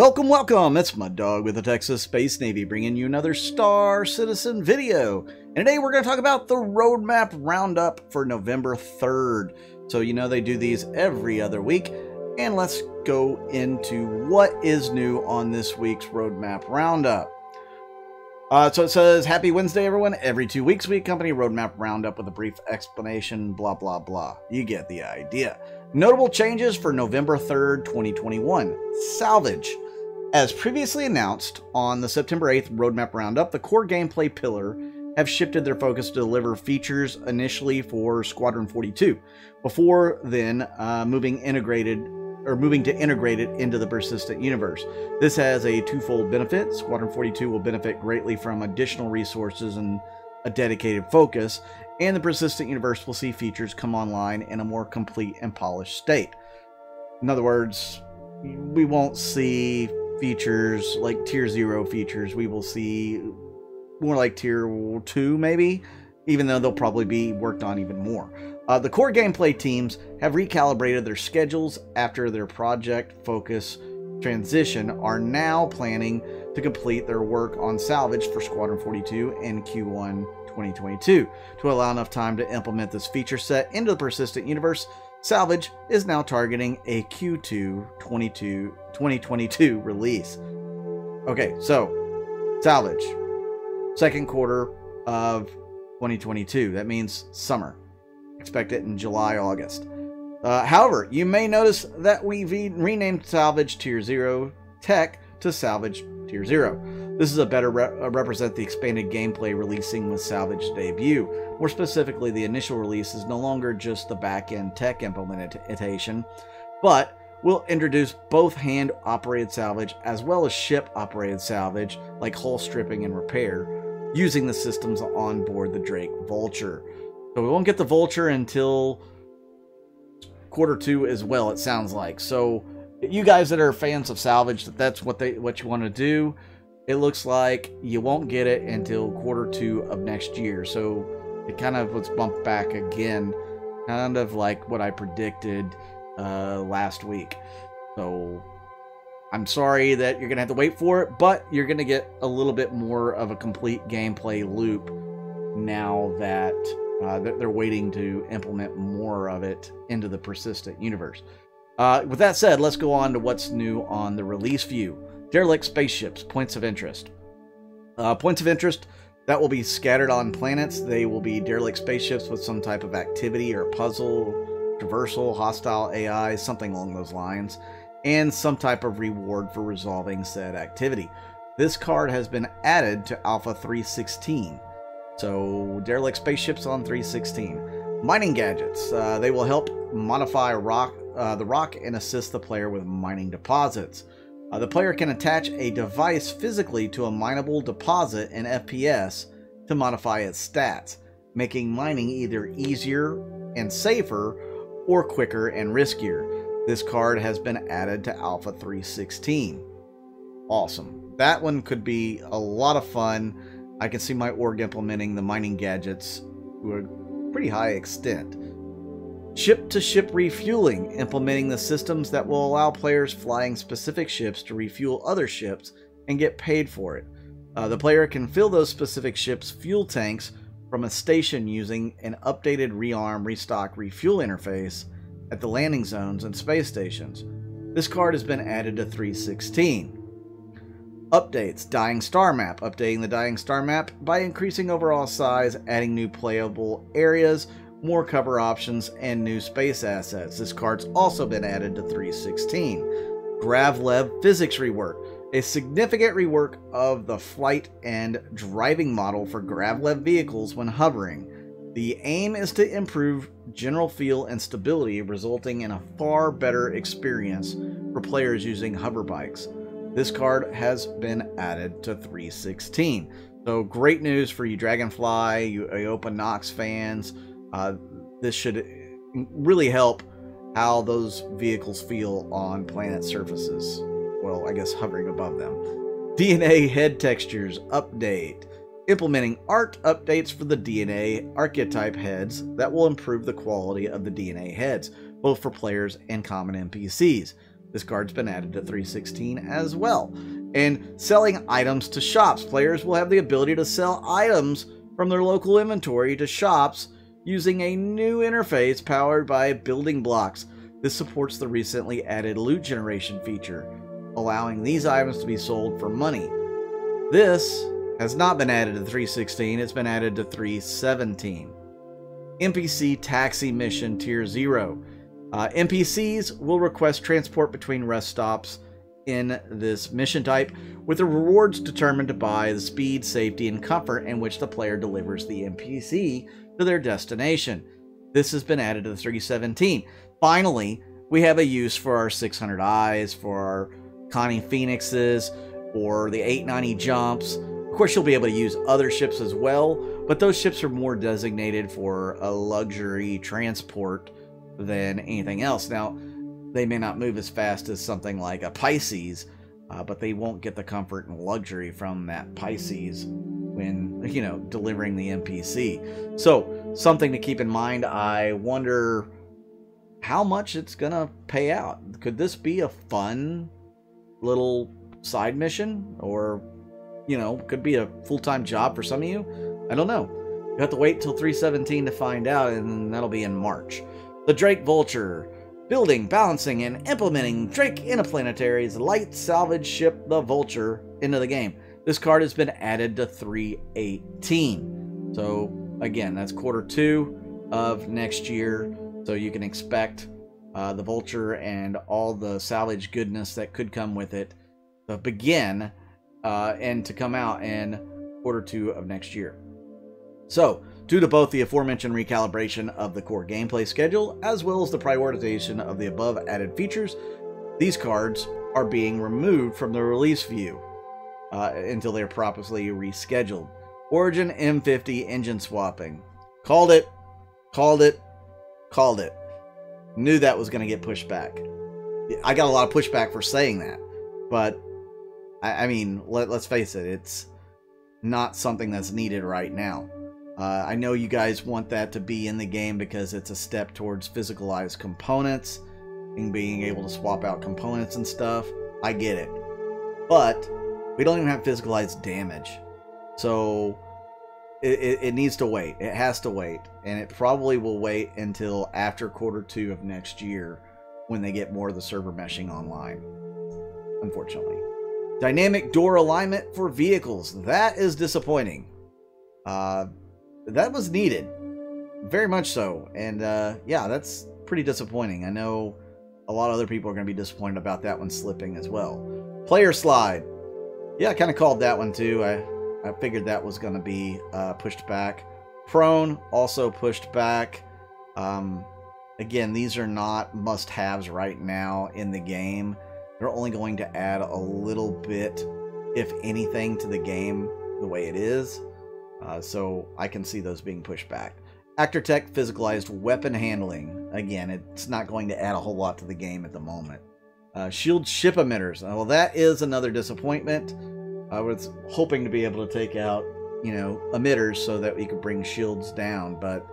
Welcome, welcome! It's Muddog with the Texas Space Navy bringing you another Star Citizen video. And today we're going to talk about the roadmap roundup for November 3rd. So, you know, they do these every other week. And let's go into what is new on this week's roadmap roundup. Uh, so it says, Happy Wednesday, everyone. Every two weeks, we accompany Roadmap Roundup with a brief explanation, blah, blah, blah. You get the idea. Notable changes for November 3rd, 2021. Salvage. As previously announced on the September 8th Roadmap Roundup, the core gameplay pillar have shifted their focus to deliver features initially for Squadron 42, before then uh, moving integrated or moving to integrate it into the persistent universe. This has a twofold benefit. Squadron 42 will benefit greatly from additional resources and a dedicated focus, and the persistent universe will see features come online in a more complete and polished state. In other words, we won't see features like tier 0 features. We will see more like tier 2 maybe, even though they'll probably be worked on even more. Uh, the core gameplay teams have recalibrated their schedules after their project focus transition are now planning to complete their work on salvage for Squadron 42 in Q1 2022. To allow enough time to implement this feature set into the persistent universe, Salvage is now targeting a Q2 22, 2022 release. Okay, so Salvage, second quarter of 2022. That means summer. Expect it in July, August. Uh, however, you may notice that we've renamed Salvage Tier 0 Tech to Salvage Tier 0. This is a better re uh, represent the expanded gameplay releasing with Salvage debut. More specifically, the initial release is no longer just the back-end tech implementation, but will introduce both hand-operated salvage as well as ship-operated salvage, like hull stripping and repair, using the systems on board the Drake Vulture. So we won't get the Vulture until quarter two as well, it sounds like. So you guys that are fans of salvage, that that's what they what you want to do. It looks like you won't get it until quarter two of next year. So it kind of was bumped back again, kind of like what I predicted uh, last week. So I'm sorry that you're gonna have to wait for it, but you're gonna get a little bit more of a complete gameplay loop now that uh, they're waiting to implement more of it into the persistent universe. Uh, with that said, let's go on to what's new on the release view. Derelict spaceships, points of interest. Uh, points of interest that will be scattered on planets. They will be derelict spaceships with some type of activity or puzzle, traversal, hostile AI, something along those lines, and some type of reward for resolving said activity. This card has been added to Alpha 316. So, derelict spaceships on 316. Mining gadgets. Uh, they will help modify rock uh, the rock and assist the player with mining deposits. Uh, the player can attach a device physically to a mineable deposit in FPS to modify its stats, making mining either easier and safer or quicker and riskier. This card has been added to Alpha 316. Awesome. That one could be a lot of fun. I can see my org implementing the mining gadgets to a pretty high extent. Ship to ship refueling, implementing the systems that will allow players flying specific ships to refuel other ships and get paid for it. Uh, the player can fill those specific ships' fuel tanks from a station using an updated rearm, restock, refuel interface at the landing zones and space stations. This card has been added to 316. Updates Dying Star Map, updating the Dying Star Map by increasing overall size, adding new playable areas, more cover options, and new space assets. This card's also been added to 316. Gravlev Physics Rework, a significant rework of the flight and driving model for Gravlev vehicles when hovering. The aim is to improve general feel and stability, resulting in a far better experience for players using hover bikes. This card has been added to 316. So great news for you Dragonfly, you Open Nox fans, uh, this should really help how those vehicles feel on planet surfaces. Well, I guess hovering above them. DNA head textures update. Implementing art updates for the DNA archetype heads that will improve the quality of the DNA heads, both for players and common NPCs. This card's been added to 316 as well. And selling items to shops. Players will have the ability to sell items from their local inventory to shops using a new interface powered by building blocks. This supports the recently added loot generation feature, allowing these items to be sold for money. This has not been added to 316, it's been added to 317. NPC Taxi Mission Tier 0. Uh, NPCs will request transport between rest stops in this mission type, with the rewards determined by the speed, safety, and comfort in which the player delivers the NPC to their destination. This has been added to the 317. Finally, we have a use for our 600is, for our Connie Phoenixes, or the 890 jumps. Of course, you'll be able to use other ships as well, but those ships are more designated for a luxury transport than anything else. Now, they may not move as fast as something like a Pisces, uh, but they won't get the comfort and luxury from that Pisces when, you know, delivering the NPC. So, something to keep in mind. I wonder how much it's going to pay out. Could this be a fun little side mission? Or, you know, could be a full time job for some of you? I don't know. You have to wait till 317 to find out, and that'll be in March. The Drake Vulture. Building, balancing, and implementing Drake Interplanetary's light salvage ship, the Vulture, into the game. This card has been added to 318. So, again, that's quarter two of next year. So you can expect uh, the Vulture and all the salvage goodness that could come with it to begin uh, and to come out in quarter two of next year. So, Due to both the aforementioned recalibration of the core gameplay schedule, as well as the prioritization of the above added features, these cards are being removed from the release view uh, until they're properly rescheduled. Origin M50 engine swapping. Called it, called it, called it. Knew that was going to get pushed back. I got a lot of pushback for saying that, but I, I mean, let, let's face it, it's not something that's needed right now. Uh, I know you guys want that to be in the game because it's a step towards physicalized components and being able to swap out components and stuff. I get it. But we don't even have physicalized damage. So it, it, it, needs to wait. It has to wait. And it probably will wait until after quarter two of next year when they get more of the server meshing online. Unfortunately. Dynamic door alignment for vehicles. That is disappointing. Uh, that was needed. Very much so. And uh, yeah, that's pretty disappointing. I know a lot of other people are going to be disappointed about that one slipping as well. Player slide. Yeah, I kind of called that one too. I, I figured that was going to be uh, pushed back. Prone also pushed back. Um, again, these are not must-haves right now in the game. They're only going to add a little bit, if anything, to the game the way it is. Uh, so I can see those being pushed back. Actor Tech physicalized weapon handling. Again, it's not going to add a whole lot to the game at the moment. Uh, shield ship emitters. Well, that is another disappointment. I was hoping to be able to take out, you know, emitters so that we could bring shields down. But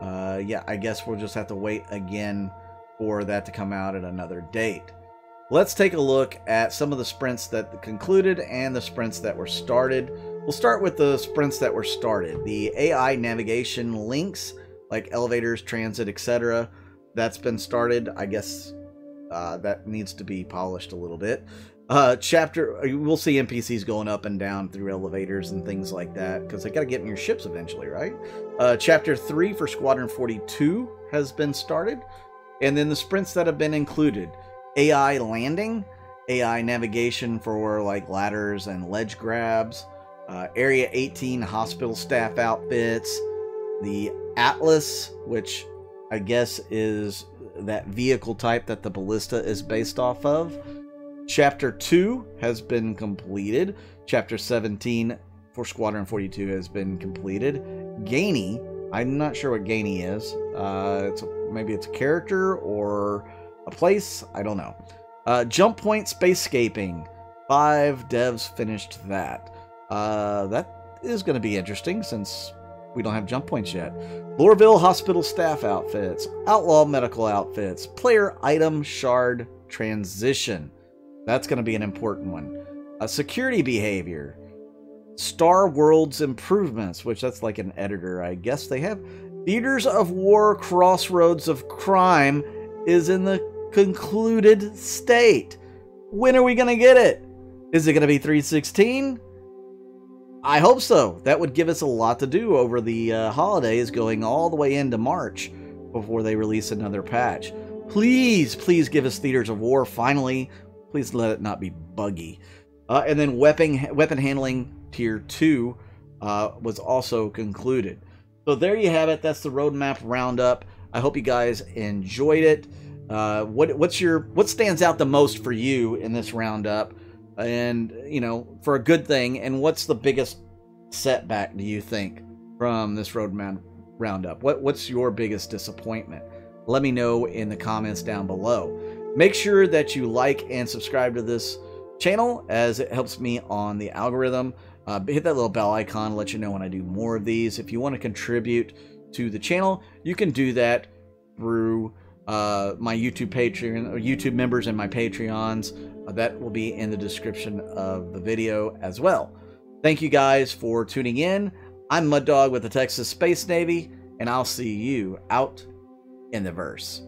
uh, yeah, I guess we'll just have to wait again for that to come out at another date. Let's take a look at some of the sprints that concluded and the sprints that were started. We'll start with the sprints that were started. The AI navigation links, like elevators, transit, etc., that's been started. I guess uh, that needs to be polished a little bit. Uh, chapter, we'll see NPCs going up and down through elevators and things like that because they got to get in your ships eventually, right? Uh, chapter 3 for Squadron 42 has been started. And then the sprints that have been included AI landing, AI navigation for like ladders and ledge grabs, uh, Area 18 hospital staff outfits, the Atlas, which I guess is that vehicle type that the ballista is based off of. Chapter 2 has been completed. Chapter 17 for Squadron 42 has been completed. Gainey, I'm not sure what Gainey is. Uh, it's a, maybe it's a character or a place. I don't know. Uh, Jump Point Spacescaping. Five devs finished that. Uh, that is going to be interesting since we don't have jump points yet. Lorville Hospital staff outfits, outlaw medical outfits, player item shard transition. That's going to be an important one. Uh, security behavior. Star World's improvements, which that's like an editor, I guess they have. Theaters of War Crossroads of Crime is in the concluded state. When are we going to get it? Is it going to be 316? I hope so. That would give us a lot to do over the uh, holidays going all the way into March before they release another patch. Please, please give us Theaters of War finally. Please let it not be buggy. Uh, and then weapon weapon handling tier two uh, was also concluded. So there you have it. That's the roadmap roundup. I hope you guys enjoyed it. Uh, what what's your what stands out the most for you in this roundup, and you know for a good thing? And what's the biggest setback do you think from this roadmap roundup? What what's your biggest disappointment? Let me know in the comments down below. Make sure that you like and subscribe to this channel as it helps me on the algorithm. Uh, hit that little bell icon to let you know when I do more of these. If you want to contribute to the channel, you can do that through uh, my YouTube Patreon, or YouTube members and my Patreons. Uh, that will be in the description of the video as well. Thank you guys for tuning in. I'm Muddog with the Texas Space Navy, and I'll see you out in the verse.